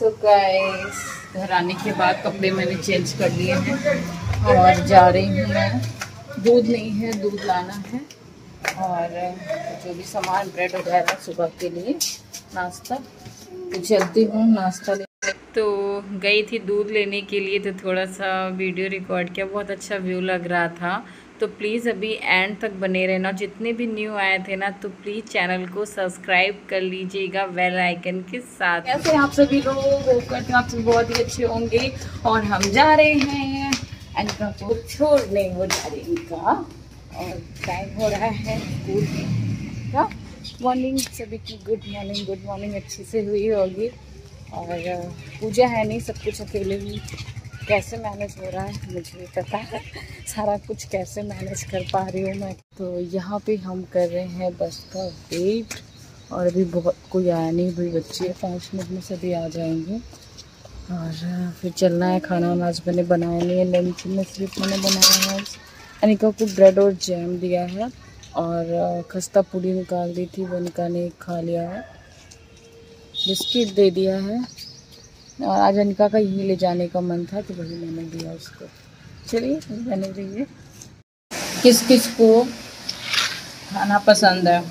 तो गाइस घर आने के बाद कपड़े मैंने चेंज कर लिए हैं और जा रही हूँ मैं। दूध नहीं है, दूध लाना है और जो भी सामान ब्रेड वगैरह सुबह के लिए, नाश्ता। तो चलती हूँ, नाश्ता ले तो गई थी दूध लेने के लिए तो थोड़ा सा वीडियो रिकॉर्ड किया। बहुत अच्छा व्यू लग रहा था। तो प्लीज़ अभी एंड तक बने रहना और जितने भी न्यू आए थे ना तो प्लीज़ चैनल को सब्सक्राइब कर लीजिएगा बेल आइकन के साथ। कैसे तो आप सभी लोग करते आप सभी बहुत ही अच्छे होंगे और हम जा रहे हैं अनिका को छोड़ने वो जा रही हैं और टाइम हो रहा है स्कूल का मॉर्निंग सभी की गुड मॉर्निंग गुड मॉर्निंग अच्छे से हुई होगी। और पूजा है नहीं, सब कुछ अकेले हुई कैसे मैनेज हो रहा है, मुझे नहीं पता है। सारा कुछ कैसे मैनेज कर पा रही हूँ मैं। तो यहाँ पे हम कर रहे हैं बस का वेट और अभी बहुत कोई आया नहीं भाई बच्चे पाँच मिनट में सभी आ जाएँगे। और फिर चलना है, खाना वाना आज मैंने बनाया नहीं है लंच में सिर्फ़ मैंने बनाया है। अनिका को ब्रेड और जैम दिया है। और खस्ता पूड़ी निकाल दी थी, वो ने खा लिया है। बिस्किट दे दिया है। और आज अनिका का यहीं ले जाने का मन था तो वही मैंने दिया उसको। चलिए मैंने दीजिए। किस किस को खाना पसंद है?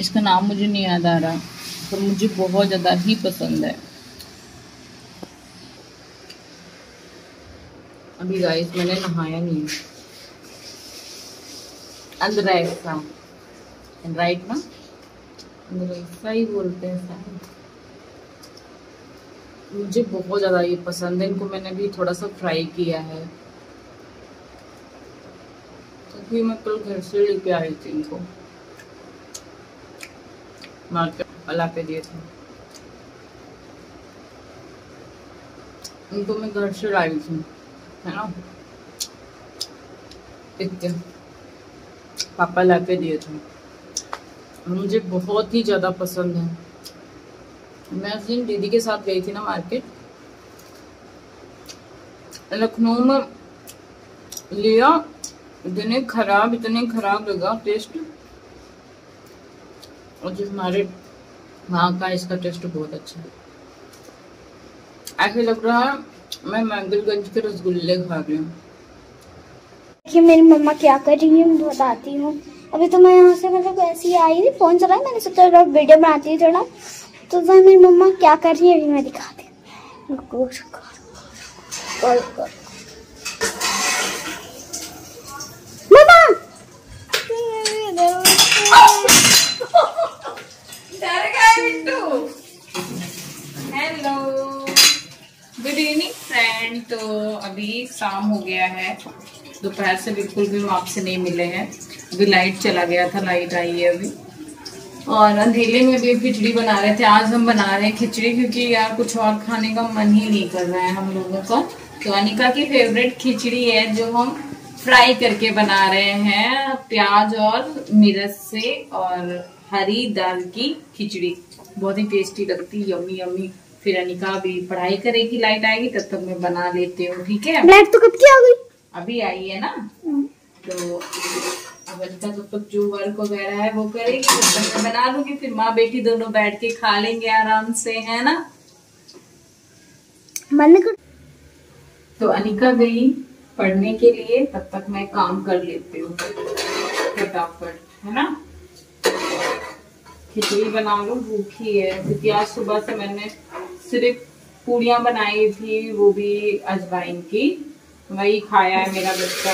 इसका नाम मुझे नहीं याद आ रहा, पर तो मुझे बहुत ज़्यादा ही पसंद है। अभी गाइस मैंने नहाया नहीं अंदर अंदराइसा राइट ना अंदराइसा ही बोलते हैं शायद मुझे बहुत ज़्यादा ये पसंद है। इनको मैंने भी थोड़ा सा फ्राई किया है। तो फिर मैं कल घर से लेके आई थी इनको। मार्केट अला पे दिए थे। इनको मैं घर से लाई थी, है ना? इतने पापा लाके दिए थे। मुझे बहुत ही ज़्यादा पसंद है। मैं उस दिन दीदी के साथ गई थी ना मार्केट। लखनऊ में लिया, इतने खराब इतने खराब लगा टेस्ट। और जो हमारे वहाँ का इसका टेस्ट बहुत अच्छा है। ऐसे लग रहा है मैं मैंगलगंज के रसगुल्ले खा रही हूँ। देखिए, मेरी मम्मा क्या कर रही है, मैं बताती हूँ। अभी तो मैं यहाँ से मतलब ऐसे ही आई थी फ़ोन चलाया मैंने, सोचा वीडियो बनाती थी थोड़ा। तो वह मेरी मम्मा क्या कर रही है? अभी मैं दिखा दी गुड इवनिंग फ्रेंड तो अभी शाम हो गया है। दोपहर से बिल्कुल भी हम आपसे नहीं मिले हैं। अभी लाइट चला गया था लाइट आई है अभी। और अंधेले में भी खिचड़ी बना रहे थे आज हम बना रहे हैं खिचड़ी क्योंकि यार कुछ और खाने का मन ही नहीं कर रहा है हम लोगों का। तो अनिका की फेवरेट खिचड़ी है जो हम फ्राई करके बना रहे हैं प्याज और मिर्च से और हरी दाल की खिचड़ी। बहुत ही टेस्टी लगती यम्मी यम्मी फिर अनिका अभी पढ़ाई करेगी लाइट आएगी तब तक मैं बना लेती हूँ ठीक है? लाइट तो कब की आ गई? अभी आई है ना? हम्म। तो अब तो तक जो वर्क वगैरह है वो करेगी तो मैं बना लूँगी फिर माँ बेटी दोनों बैठ के खा लेंगे आराम से है ना? तो अनिका गई पढ़ने के लिए तब तक मैं काम कर लेती हूँ फटाफट है ना? खिचड़ी बना लो भूखी है क्योंकि आज सुबह से मैंने सिर्फ़ पूड़िया बनाई थी वो भी अजवाइन की वही खाया है मेरा बच्चा।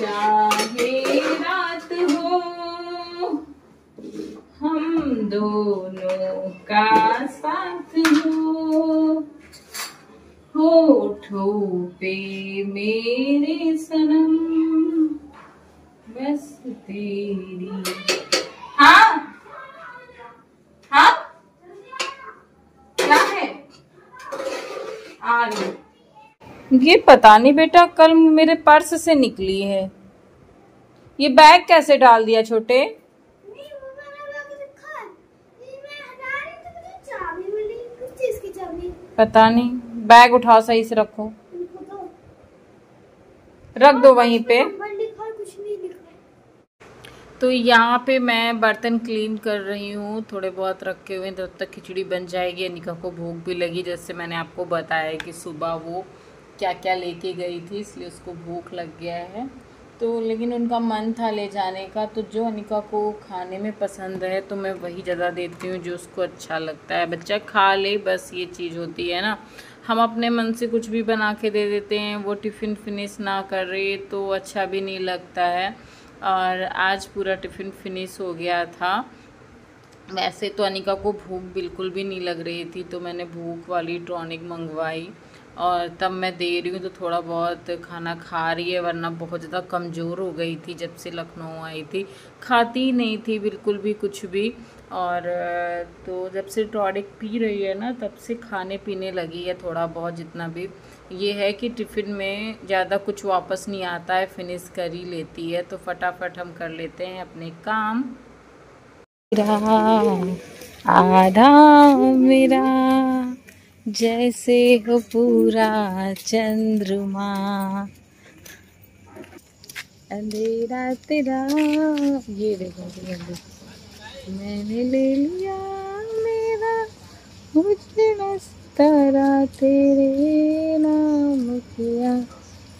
चाहे रात हो हम दोनों का साथ हो। होठों पे मेरे सनम बस तेरी ये पता नहीं बेटा कल मेरे पर्स से निकली है। ये बैग कैसे डाल दिया छोटे? चाबी पता नहीं। बैग उठा सही से रखो। तो। रख दो वहीं पे। तो यहाँ पे मैं बर्तन क्लीन कर रही हूँ थोड़े बहुत रखे हुए तब तक खिचड़ी बन जाएगी। अनिका को भूख भी लगी जैसे मैंने आपको बताया कि सुबह वो क्या क्या लेके गई थी, इसलिए उसको भूख लग गया है। तो लेकिन उनका मन था ले जाने का तो जो अनिका को खाने में पसंद है तो मैं वही ज़्यादा देती हूँ जो उसको अच्छा लगता है। बच्चा खा ले, बस ये चीज़ होती है ना। हम अपने मन से कुछ भी बना के दे देते हैं, वो टिफ़िन फिनिश ना कर रहे तो अच्छा भी नहीं लगता है। और आज पूरा टिफ़िन फिनिश हो गया था। वैसे तो अनिका को भूख बिल्कुल भी नहीं लग रही थी तो मैंने भूख वाली टॉनिक मंगवाई। और तब मैं दे रही हूँ तो थोड़ा बहुत खाना खा रही है, वरना बहुत ज़्यादा कमज़ोर हो गई थी जब से लखनऊ आई थी। खाती ही नहीं थी बिल्कुल भी कुछ भी। और तो जब से टॉनिक पी रही है ना, तब से खाने पीने लगी है थोड़ा बहुत जितना भी। ये है कि टिफ़िन में ज़्यादा कुछ वापस नहीं आता है, फिनिश कर ही लेती है तो फटाफट हम कर लेते हैं अपने काम। आधा, मेरा जैसे हो पूरा चंद्रमा। अंधेरा तेरा, ये देखो मैंने ले लिया मेरा, मुझे तारा तेरे नाम किया।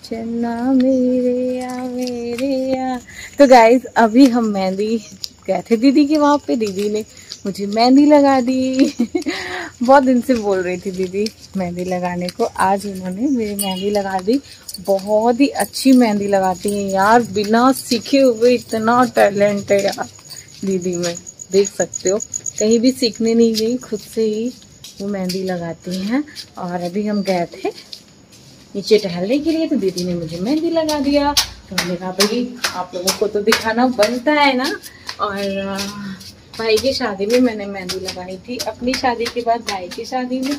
चन्ना मेरे या मेरे या तो गाइस अभी हम मेहंदी गए थे दीदी के वहाँ पे, दीदी ने मुझे मेहंदी लगा दी। बहुत दिन से बोल रही थी दीदी मेहंदी लगाने को। आज उन्होंने मेरी मेहंदी लगा दी। बहुत ही अच्छी मेहंदी लगाती हैं यार। बिना सीखे हुए इतना टैलेंट है यार दीदी में। देख सकते हो, कहीं भी सीखने नहीं गई, खुद से ही वो मेहंदी लगाती हैं। और अभी हम गए थे नीचे टहलने के लिए तो दीदी ने मुझे मेहंदी लगा दिया। तो हमने कहा, भाई, आप लोगों को तो दिखाना बनता है ना? और भाई की शादी में मैंने मेहंदी लगाई थी। अपनी शादी के बाद भाई की शादी में,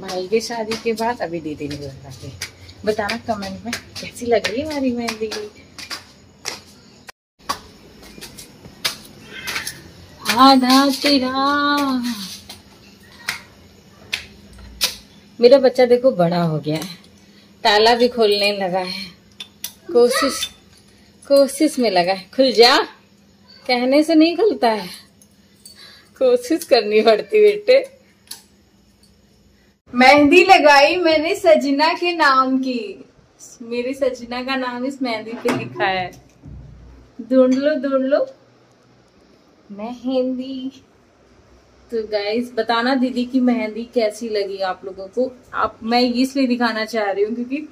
भाई की शादी के बाद अभी दीदी ने लगा दी बताना कमेंट में, कैसी लग रही हमारी मेहंदी? मेरा बच्चा देखो बड़ा हो गया है। ताला भी खोलने लगा है। कोशिश कोशिश में लगा है। खुल जा। कहने से नहीं खुलता है। कोशिश करनी पड़ती बेटे। मेहंदी लगाई मैंने सजना के नाम की। मेरी सजना का नाम इस मेहंदी पे लिखा है। ढूंढ लो ढूंढ लो। मेहंदी। तो गाइस बताना दीदी की मेहंदी कैसी लगी आप लोगों को? आप, मैं इसलिए दिखाना चाह रही हूँ क्योंकि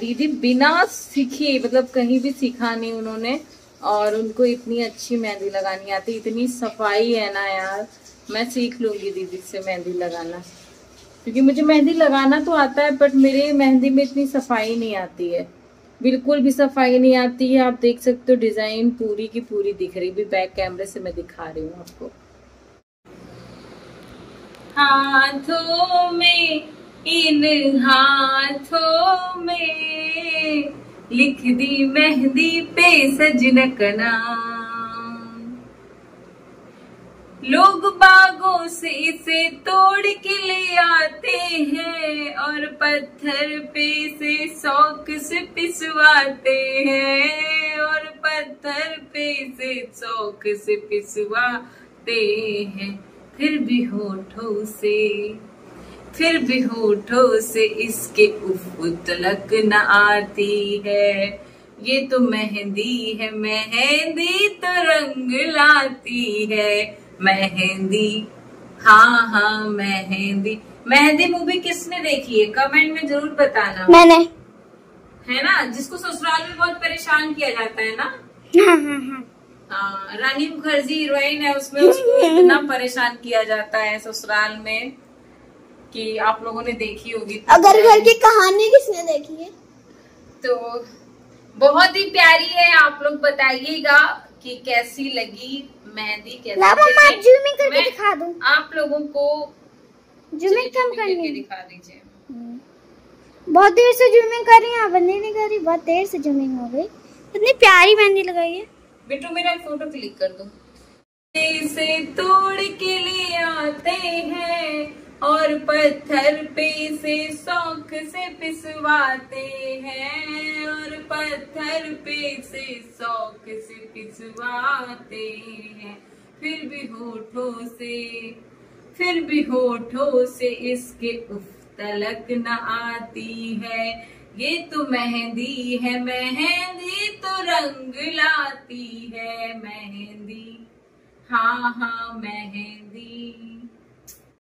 दीदी बिना सीखी मतलब कहीं भी सीखा नहीं उन्होंने। और उनको इतनी अच्छी मेहंदी लगानी आती, इतनी सफ़ाई है ना यार। मैं सीख लूँगी दीदी से मेहंदी लगाना। क्योंकि मुझे मेहंदी लगाना तो आता है बट मेरे मेहंदी में इतनी सफ़ाई नहीं आती है। बिल्कुल भी सफ़ाई नहीं आती है। आप देख सकते हो डिज़ाइन पूरी की पूरी दिख रही भी बैक कैमरे से मैं दिखा रही हूँ आपको। हाथों में, इन हाथों में लिख दी मेहंदी पे सजन का नाम लोग बागों से इसे तोड़ के ले आते हैं और पत्थर पे से शौक से पिसवाते हैं और पत्थर पे से शौक से पिसवाते हैं। फिर भी होठों से फिर भी होठों से इसके उफ तलक न आती है। ये तो मेहंदी है मेहंदी तो रंग लाती है। मेहंदी हाँ हाँ मेहंदी। मेहंदी मूवी किसने देखी है? कमेंट में ज़रूर बताना। मैंने। है ना? जिसको ससुराल में बहुत परेशान किया जाता है ना? हाँ हाँ हाँ। हाँ रानी मुखर्जी हीरोइन है उसमें उसको इतना परेशान किया जाता है ससुराल में। कि आप लोगों ने देखी होगी तो अगर घर की कहानी किसने देखी है? तो बहुत ही प्यारी है आप लोग बताइएगा कि कैसी लगी मेहंदी कैसी करके दिखा दूँ। आप लोगों को जूमिंग कम करके दिखा दीजिए। बहुत देर से जूमिंग कर रही है बंदी नहीं कर रही बहुत देर से जूमिंग हो गई। इतनी प्यारी मेहंदी लगाई है। बेटू मेरा फ़ोटो क्लिक कर दो। से तोड़ के लिए आते हैं और पत्थर पे से शौक से पिसवाते हैं। और पत्थर पे से शौक से पिसवाते हैं। फिर भी होठों से, फिर भी होठों से इसके उफ तलक न आती है। ये तो मेहंदी है, मेहंदी तो रंग लाती है। मेहंदी हाँ हाँ मेहंदी।